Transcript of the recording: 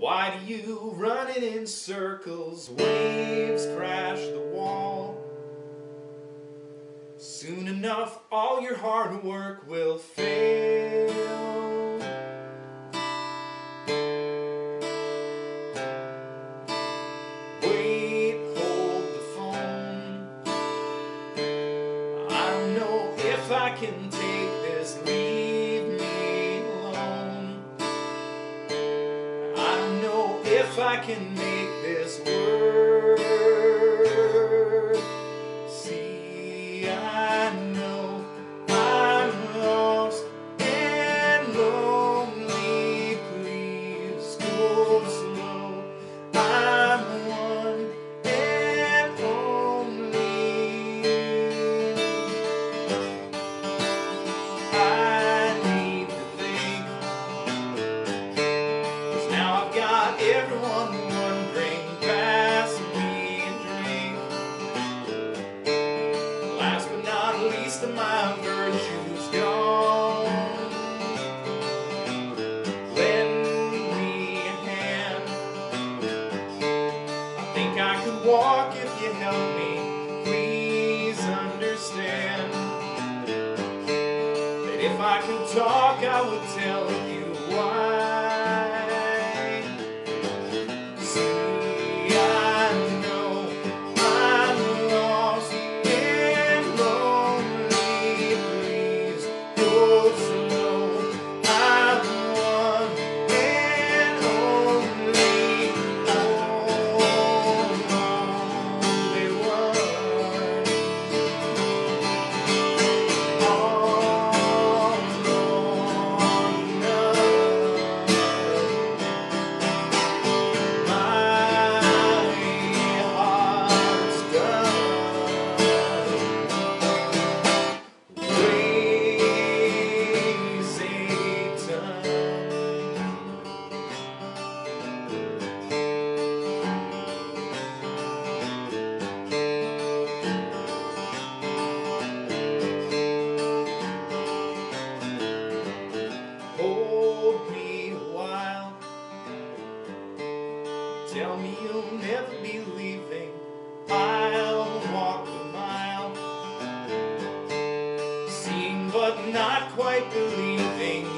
got you running in circles, waves crash the wall. Soon enough, all your hard work will fail. Wait, hold the phone. I don't know if I can take this. Leave if I can make this work. Walk if you help me. Please understand that if I could talk, I would tell you why. Tell me you'll never be leaving. I'll walk the mile. Seeing but not quite believing